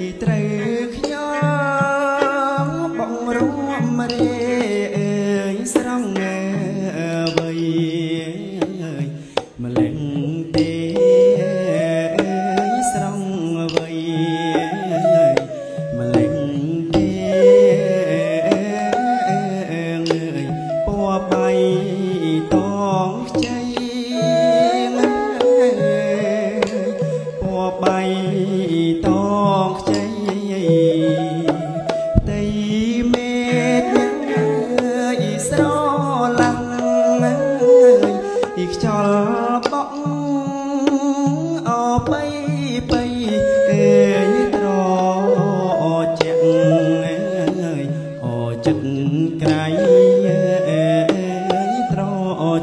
យត្រី តងខ្ចីផ្ទៃមេឃអើយស្រឡាំងអើយខ្យល់បក់អបៃបៃអើយត្រជាក់អើយអចិត្តក្រៃអើយត្រ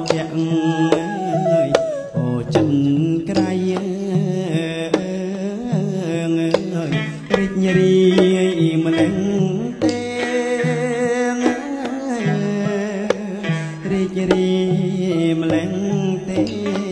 ជាក់អើយអចិត្ត រីករាយម្លឹងទេរីករាយម្លឹងទេ